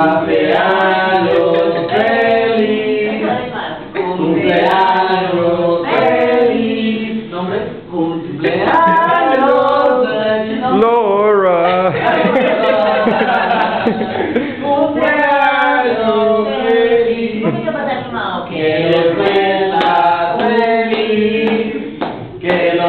Cumpleaños feliz. Cumpleaños feliz. Nombre. Cumpleaños. Laura. Cumpleaños feliz. Que lo feliz. Que lo